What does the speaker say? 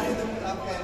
Até.